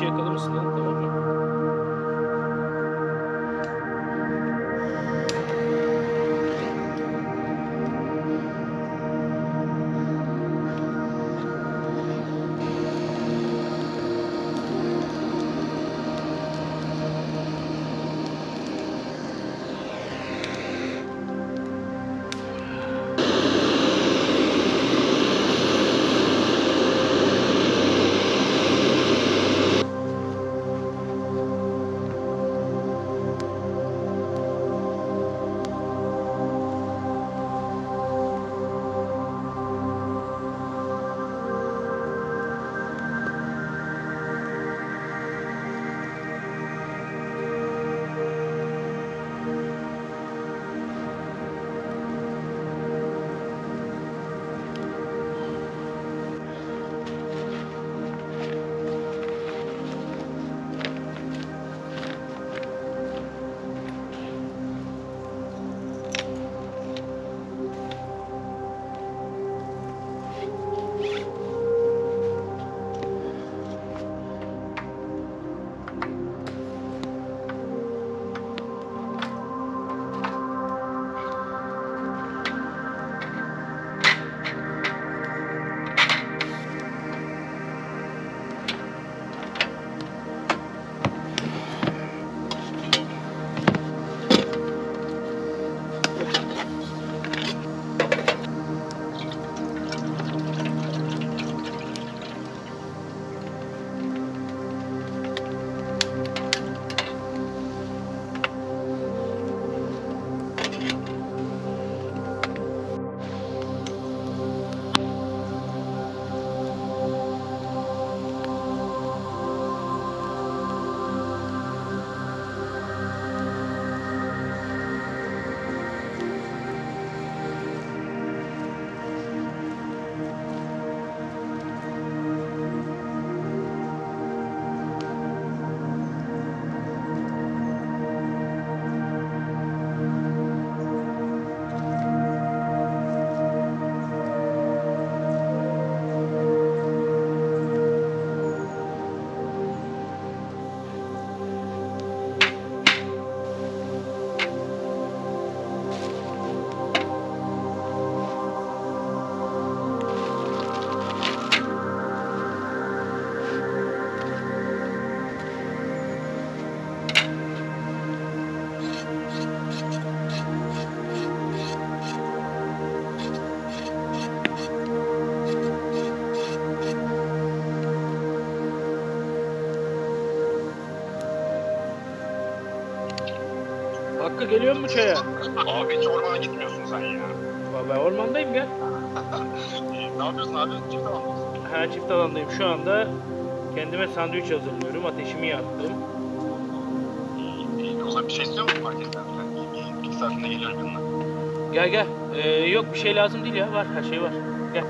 человека, который слыл geliyor mu çaya? Abi hiç ormana gitmiyorsun sen ya. Ben ormandayım gel. ne yapıyorsun abi? Çift alandasın. Ha çift alandayım şu anda. Kendime sandviç hazırlıyorum. Ateşimi yaktım. İyi, iyi. O zaman bir şey istiyor musun marketten? Ben bir, bir iki saatinde geliyorum yanına. Gel gel. Ee, yok bir şey lazım değil ya. Var her şey var. Gel.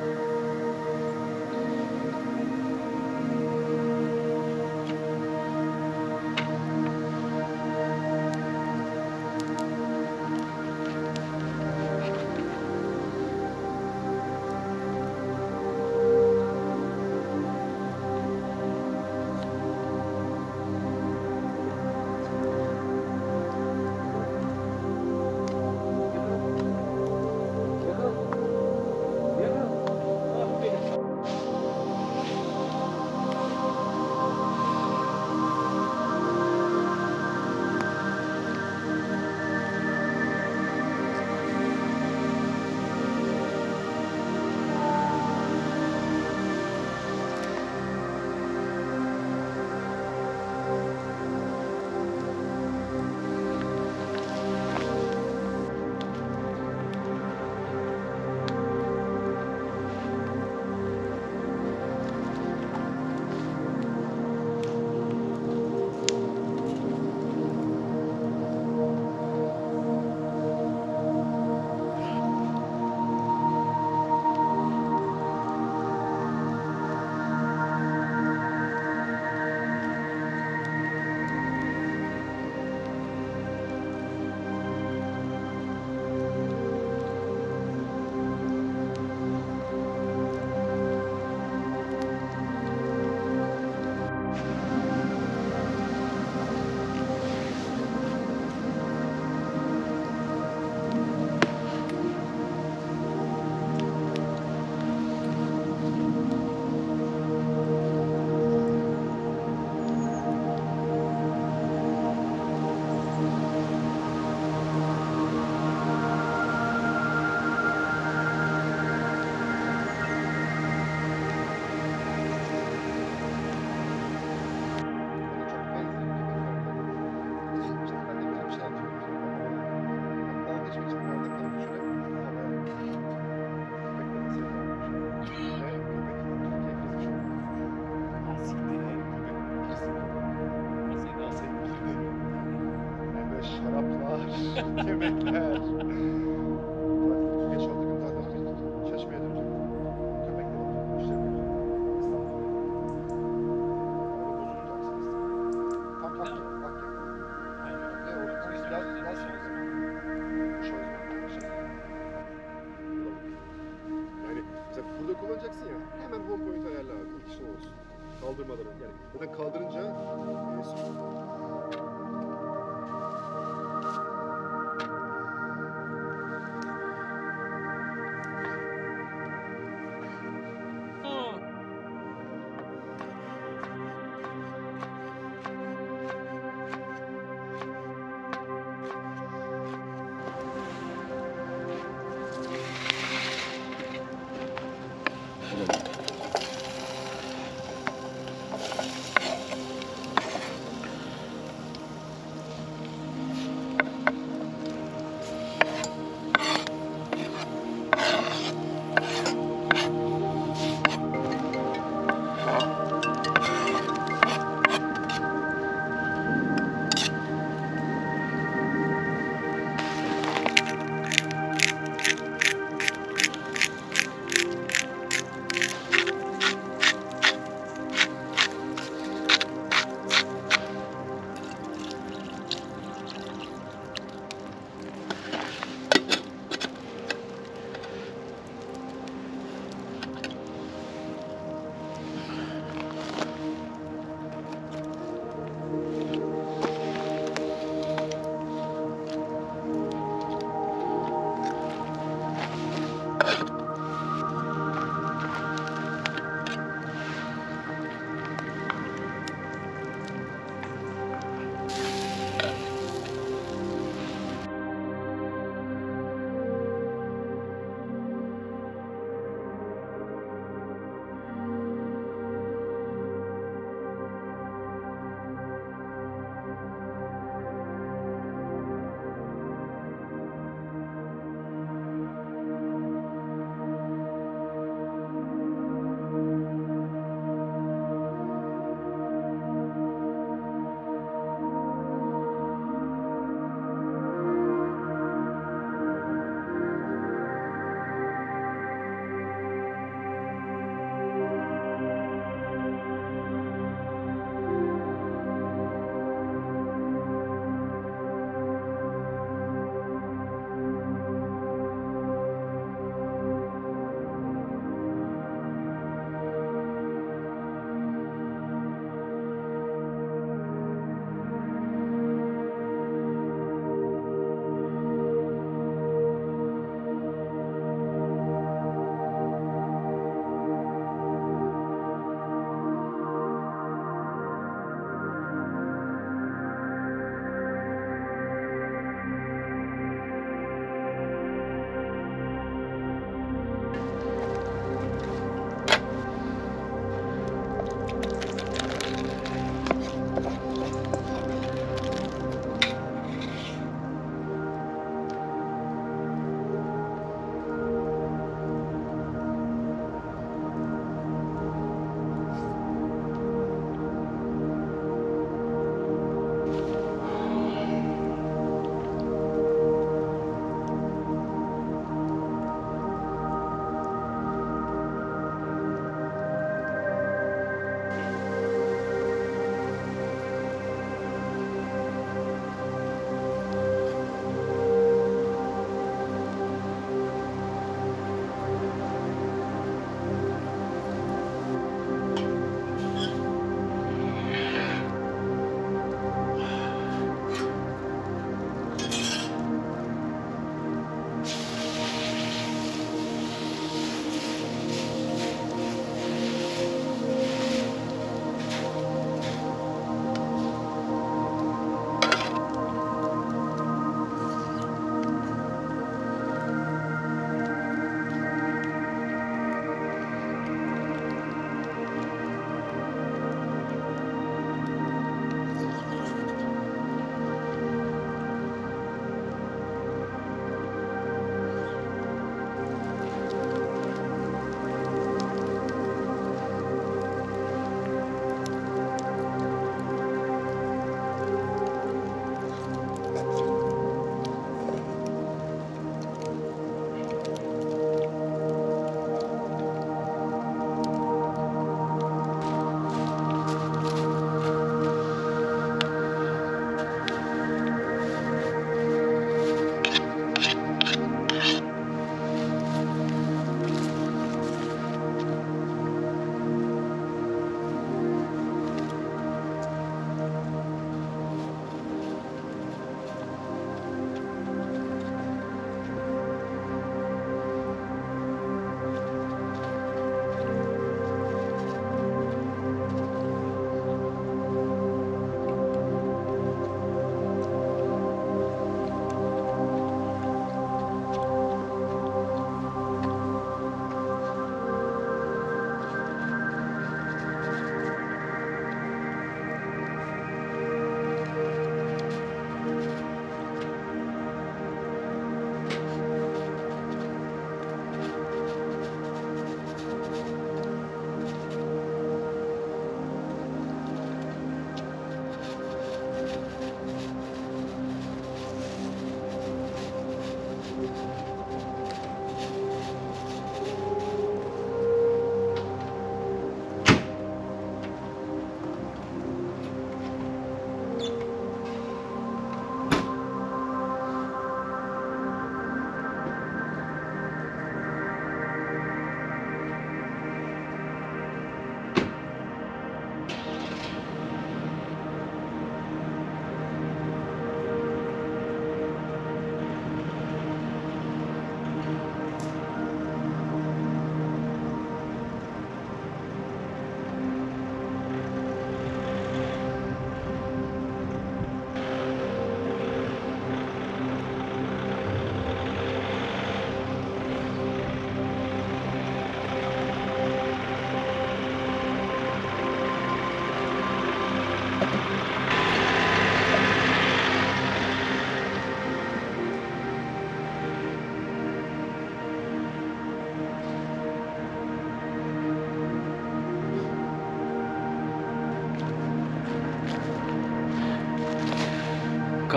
to make that.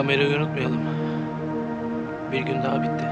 Kamerayı unutmayalım. Bir gün daha bitti.